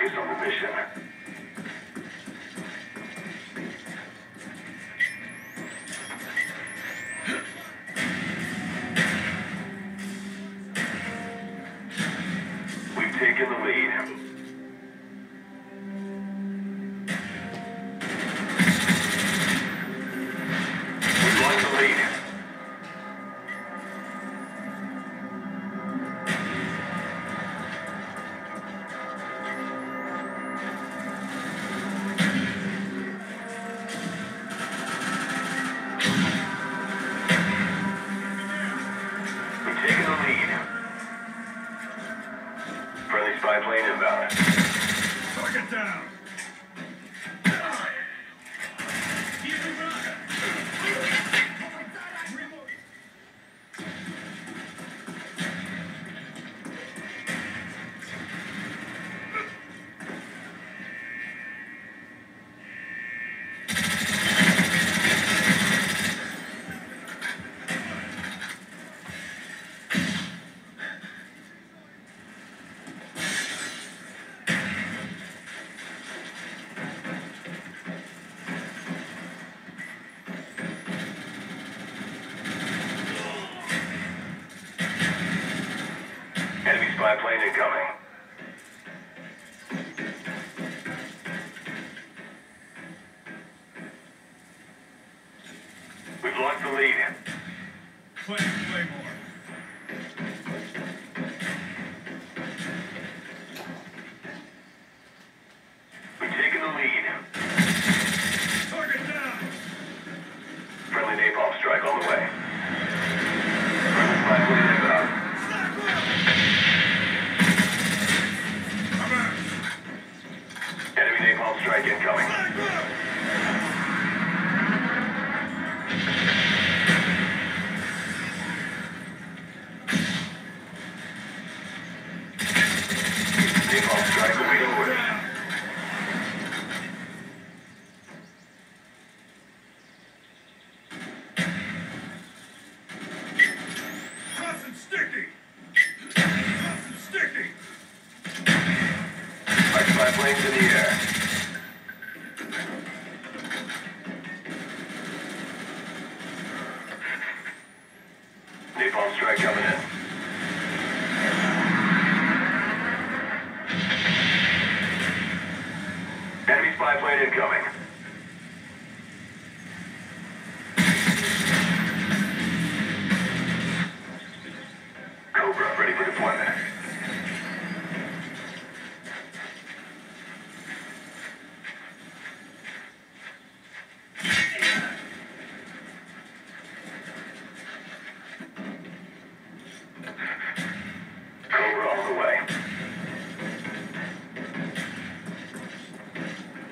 on the mission. We've taken the lead. Take the lead. Friendly spy plane inbound. Target down. Wyoming.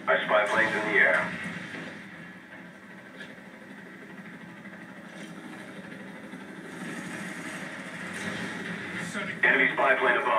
I spy planes in the air. Enemy spy plane above.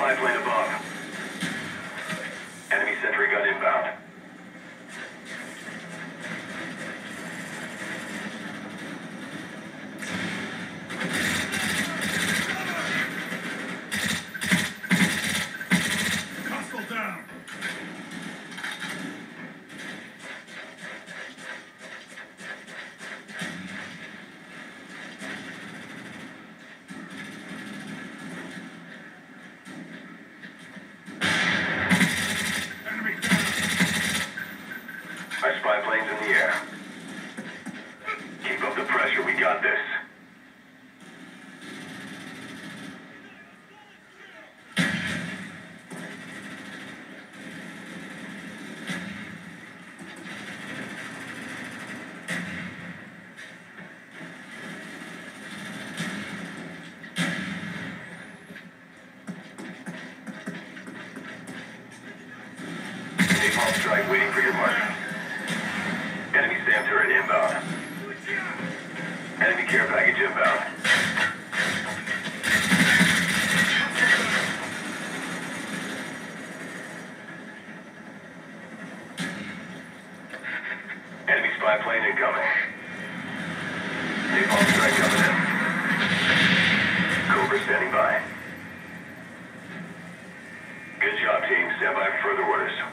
five lane above. Small strike waiting for your mark. Enemy SAM turret inbound. Enemy care package inbound. Enemy spy plane incoming. Napalm strike coming in. Cobra standing by. Good job, team. Stand by for further orders.